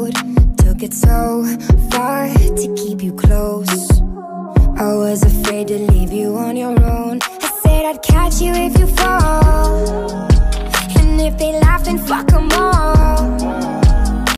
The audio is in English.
road. Took it so far to keep you close. I was afraid to leave you on your own. I said I'd catch you if you fall. And if they laugh, then fuck them all.